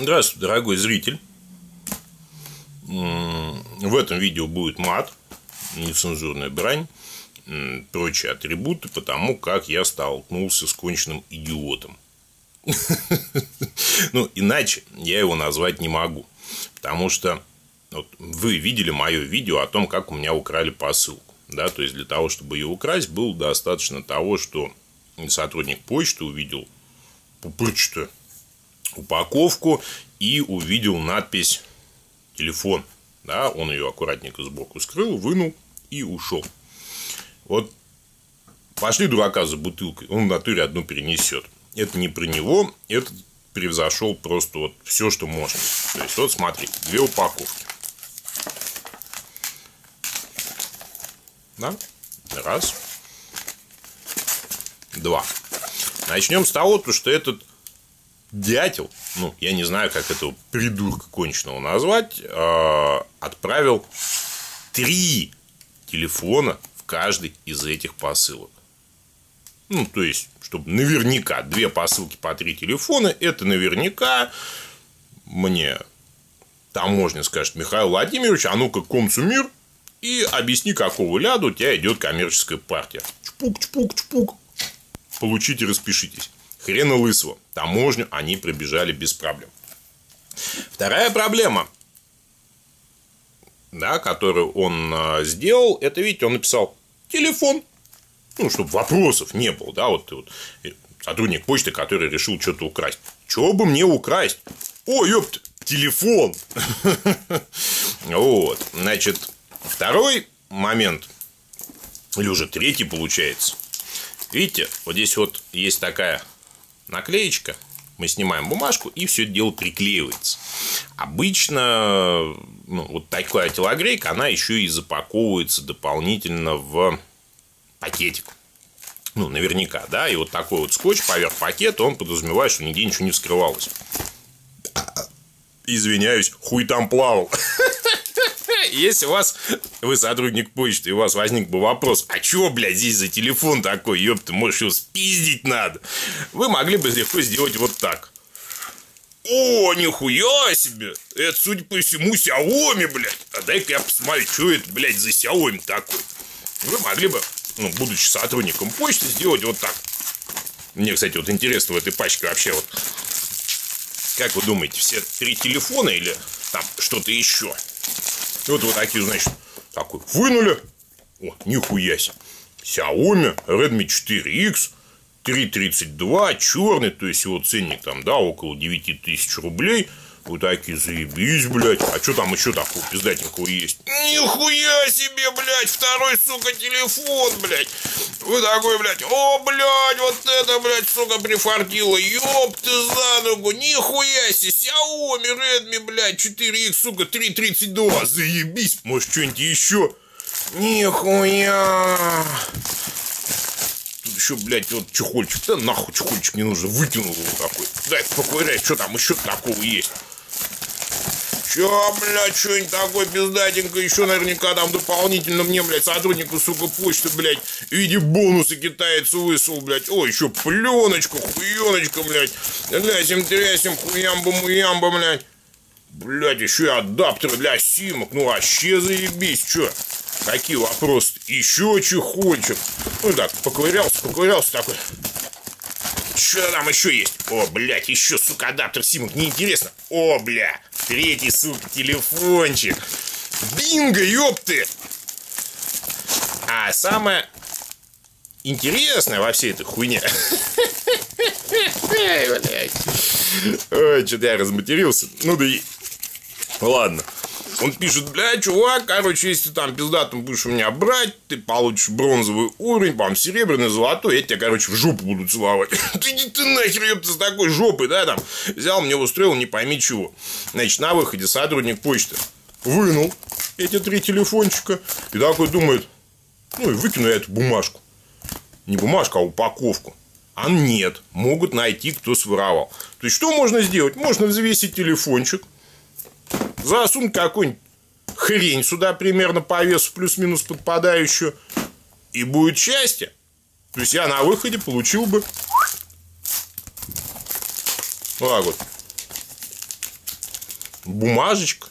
Здравствуй, дорогой зритель. В этом видео будет мат, нецензурная брань, прочие атрибуты, потому как я столкнулся с конченным идиотом. Ну, иначе я его назвать не могу. Потому что вот, вы видели мое видео о том, как у меня украли посылку. Да, то есть для того, чтобы ее украсть, было достаточно того, что сотрудник почты увидел пупырчатую упаковку и увидел надпись телефон. Да, он ее аккуратненько сбоку скрыл, вынул и ушел. Вот пошли дурака за бутылкой, он в натуре одну перенесет. Это не про него, это превзошел просто вот все, что можно. То есть, вот смотри, две упаковки. Да? Раз. Два. Начнем с того, что этот дятел, ну, я не знаю, как этого придурка конченого назвать, э, отправил три телефона в каждый из этих посылок. Ну, то есть, чтобы наверняка две посылки по три телефона, это наверняка мне таможня скажет, Михаил Владимирович, а ну-ка комсумир и объясни, какого ляда у тебя идет коммерческая партия. Чпук, чпук, чпук. Получите, распишитесь. Хрена лысого. Таможню они пробежали без проблем. Вторая проблема, да, которую он а, сделал, это, видите, он написал телефон. Ну, чтобы вопросов не было, да, вот, вот сотрудник почты, который решил что-то украсть. Чего бы мне украсть? О, ёпт, телефон. Вот, значит, второй момент, или уже третий получается. Видите, вот здесь вот есть такая наклеечка, мы снимаем бумажку, и все дело приклеивается. Обычно ну, вот такая телогрейка, она еще и запаковывается дополнительно в пакетик. Ну, наверняка, да, и вот такой вот скотч поверх пакета, он подразумевает, что нигде ничего не вскрывалось. Извиняюсь, хуй там плавал. Если у вас, вы сотрудник почты, и у вас возник бы вопрос, а чего, блядь, здесь за телефон такой, ёпта, может, его спиздить надо, вы могли бы легко сделать вот так. О, нихуя себе! Это, судя по всему, Xiaomi, блядь. А дай-ка я посмотрю, что это, блядь, за Xiaomi такой. Вы могли бы, ну, будучи сотрудником почты, сделать вот так. Мне, кстати, вот интересно в этой пачке вообще вот... Как вы думаете, все три телефона или там что-то еще? Вот вот такие, значит, такой вынули. О, нихуя себе. Xiaomi Redmi 4X 332, черный, то есть его ценник там, да, около 9 тысяч рублей. Вот такие заебись, блядь. А что там еще такого пиздатенького есть? Нихуя себе, блядь, второй, сука, телефон, блядь. Вы такой, блядь, о, блядь, вот это, блядь, сука, прифартило. Ёб ты за ногу, нихуя себе, Xiaomi Redmi, блядь, 4X, сука, 332. Заебись, может, что-нибудь еще? Нихуя еще, блядь, вот чехольчик. Да нахуй чехольчик не нужен. Выкинул его такой. Дай поковыряй, что там еще такого есть. Че, блядь, что-нибудь такое пиздатенькое еще наверняка там дополнительно мне, блядь, сотруднику, сука, почты, блядь, в виде бонуса китаец высыл, блядь. О, еще пленочка, хуеночка, блядь. Лясим, трясим, хуямба-муямба, блядь. Блядь, еще и адаптеры для симок. Ну, вообще заебись, что? Какие вопросы? Еще чехольчик. Ну так, поковырялся, поковырялся такой. Что там еще есть? О, блядь, еще, сука, адаптер симок. Неинтересно. О, бля, третий, сука, телефончик. Бинго, ёпты! А самое интересное во всей этой хуйне... Ой, что-то я разматерился. Ну да и... Ладно. Он пишет, бля, чувак, короче, если ты там пиздатым будешь у меня брать, ты получишь бронзовый уровень, по серебряный, золотой, я тебя, короче, в жопу буду целовать. ты не ты нахер, ёпта, с такой жопой, да, там, взял, мне устроил, не пойми чего. Значит, на выходе сотрудник почты вынул эти три телефончика и такой думает, ну и выкину я эту бумажку. Не бумажку, а упаковку. А нет, могут найти, кто своровал. То есть, что можно сделать? Можно взвесить телефончик, засунуть какую-нибудь хрень сюда примерно по весу плюс-минус подпадающую, и будет счастье. То есть, я на выходе получил бы вот так вот. бумажечка,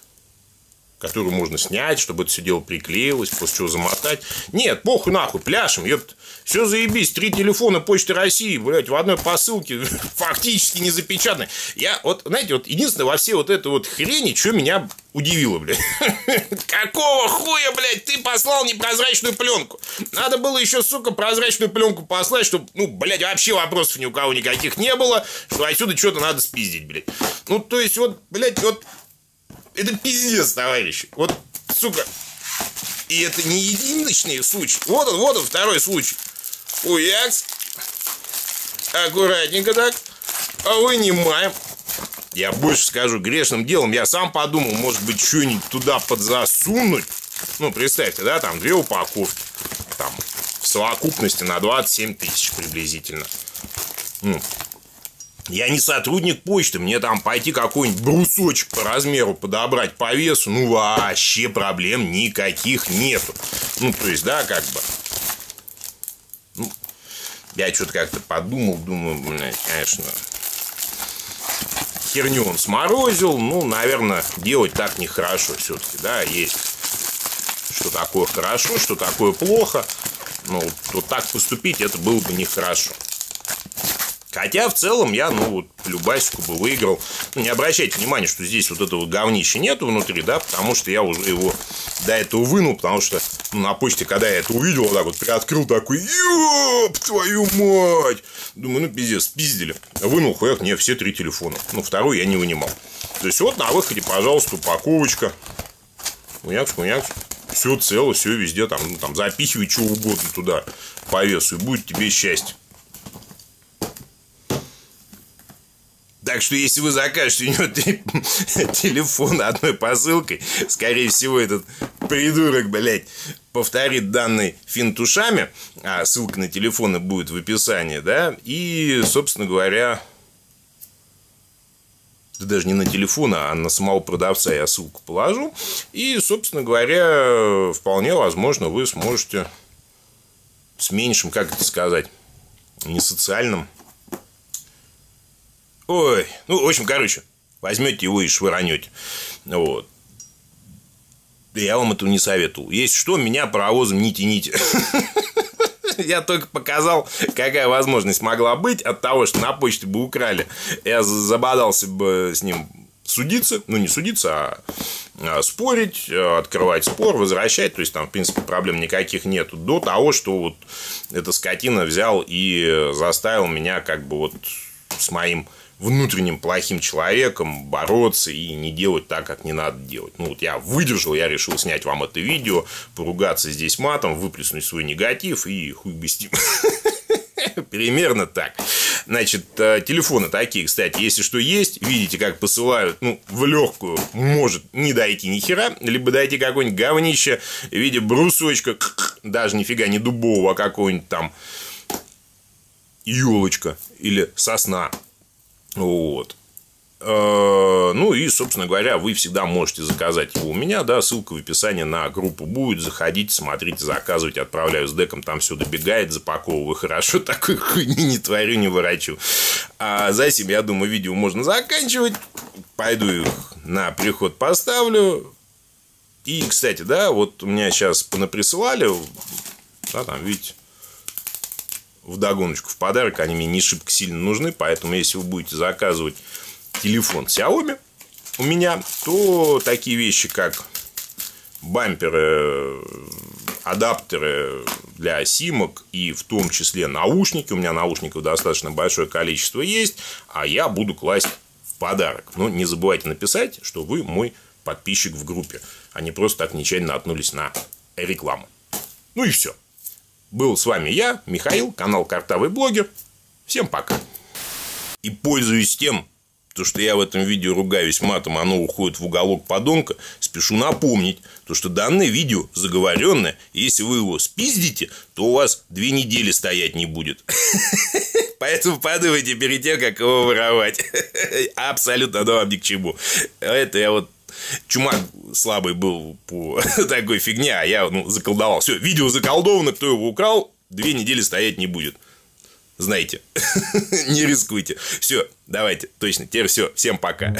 которую можно снять, чтобы это все дело приклеилось, после чего замотать. Нет, похуй нахуй, пляшем, ёпт. Все заебись, три телефона Почты России, блядь, в одной посылке, фактически не запечатаны. Я, вот, знаете, вот единственное, во все вот это вот хрени, что меня удивило, блядь. Какого хуя, блядь, ты послал непрозрачную пленку? Надо было еще, сука, прозрачную пленку послать, чтобы, ну, блядь, вообще вопросов ни у кого никаких не было, что отсюда что-то надо спиздить, блядь. Ну, то есть, вот, блядь, вот это пиздец, товарищи. Вот, сука. И это не единичный случай. Вот он, вот он, второй случай. Уякс. Аккуратненько так. А вынимаем. Я больше скажу, грешным делом я сам подумал, может быть, что-нибудь туда подзасунуть. Ну, представьте, да, там две упаковки. Там в совокупности на 27 тысяч приблизительно. Ну, я не сотрудник почты, мне там пойти какой-нибудь брусочек по размеру подобрать по весу, ну вообще проблем никаких нету. Ну, то есть, да, как бы. Я что-то как-то подумал, думаю, блядь, конечно, херню он сморозил, ну, наверное, делать так нехорошо все-таки, да, есть что такое хорошо, что такое плохо. Ну, вот так поступить, это было бы нехорошо. Хотя в целом я, ну, вот, любасику бы выиграл. Ну, не обращайте внимания, что здесь вот этого говнища нету внутри, да, потому что я уже его до этого вынул, потому что на почте, когда я это увидел, вот так вот приоткрыл, такой, ёб твою мать! Думаю, ну, пиздец, пиздили. Вынул, хуяк, не, все три телефона. Ну, второй я не вынимал. То есть, вот на выходе, пожалуйста, упаковочка. Хуякс, хуякс. Все цело, все везде, там, ну, там запихивай что угодно туда по весу, и будет тебе счастье. Так что, если вы закажете у него телефон одной посылкой, скорее всего, этот придурок, блядь, повторит данный финтушами, а ссылка на телефоны будет в описании, да, и, собственно говоря, да даже не на телефон, а на самого продавца я ссылку положу. И, собственно говоря, вполне возможно, вы сможете с меньшим, как это сказать, не социальным, Ой, ну, в общем, короче, возьмете его и швыранете. Вот. Я вам этого не советую. Если что, меня паровозом не тяните. Я только показал, какая возможность могла быть от того, что на почте бы украли. Я забодался бы с ним судиться, ну не судиться, а, а спорить, открывать спор, возвращать, то есть там, в принципе, проблем никаких нету, до того, что вот эта скотина взял и заставил меня как бы вот с моим внутренним плохим человеком бороться и не делать так, как не надо делать. Ну, вот я выдержал, я решил снять вам это видео, поругаться здесь матом, выплеснуть свой негатив и хуй бы с ним. Примерно так. Значит, э, телефоны такие, кстати, если что есть, видите, как посылают, ну, в легкую, может не дойти ни хера, либо дойти какое-нибудь говнище в виде брусочка, даже нифига не дубового, а какого-нибудь там елочка или сосна. Вот. Э, ну и, собственно говоря, вы всегда можете заказать его у меня, да, ссылка в описании на группу будет, заходите, смотрите, заказывайте, отправляю с деком, там все добегает, запаковываю хорошо, такой хуйни не творю, не ворочу. А за этим, я думаю, видео можно заканчивать, пойду их на приход поставлю. И, кстати, да, вот у меня сейчас понаприсылали, да, там, видите, в догоночку в подарок. Они мне не шибко сильно нужны, поэтому если вы будете заказывать телефон Xiaomi у меня, то такие вещи, как бамперы, адаптеры для симок и в том числе наушники. У меня наушников достаточно большое количество есть, а я буду класть в подарок. Но не забывайте написать, что вы мой подписчик в группе, а не просто так нечаянно наткнулись на рекламу. Ну и все. Был с вами я, Михаил, канал Картавый блогер. Всем пока. И пользуясь тем, то, что я в этом видео ругаюсь матом, оно уходит в уголок подонка, спешу напомнить, то, что данное видео заговоренное, если вы его спиздите, то у вас две недели стоять не будет. Поэтому подумайте перед тем, как его воровать. Абсолютно оно ни к чему. Это я вот чумак слабый был по такой фигне, а я ну, заколдовал. Все, видео заколдовано, кто его украл, две недели стоять не будет. Знаете, не рискуйте. Все, давайте, точно, теперь все, всем пока.